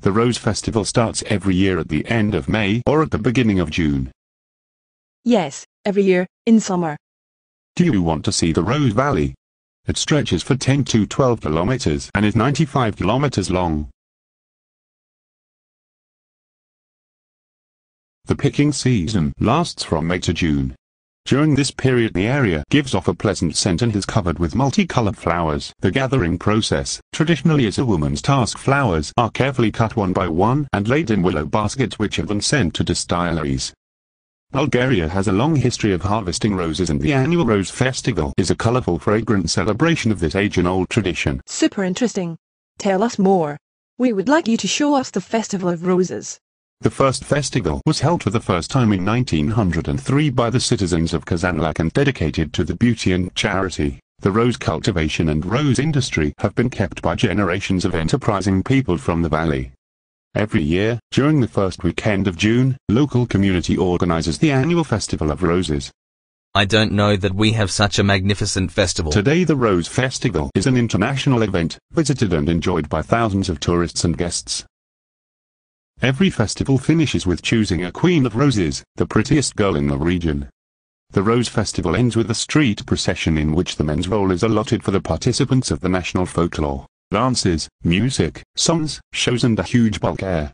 The Rose Festival starts every year at the end of May or at the beginning of June. Yes, every year, in summer. Do you want to see the Rose Valley? It stretches for 10 to 12 kilometers and is 95 kilometers long. The picking season lasts from May to June. During this period the area gives off a pleasant scent and is covered with multicolored flowers. The gathering process, traditionally is a woman's task. Flowers are carefully cut one by one and laid in willow baskets which are then sent to distilleries. Bulgaria has a long history of harvesting roses and the annual Rose Festival is a colorful fragrant celebration of this age-and-old tradition. Super interesting. Tell us more. We would like you to show us the Festival of Roses. The first festival was held for the first time in 1903 by the citizens of Kazanlak and dedicated to the beauty and charity. The rose cultivation and rose industry have been kept by generations of enterprising people from the valley. Every year, during the first weekend of June, local community organizes the annual Festival of Roses. I don't know that we have such a magnificent festival. Today the Rose Festival is an international event, visited and enjoyed by thousands of tourists and guests. Every festival finishes with choosing a queen of roses, the prettiest girl in the region. The Rose Festival ends with a street procession in which the men's role is allotted for the participants of the national folklore, dances, music, songs, shows and a huge bulk air.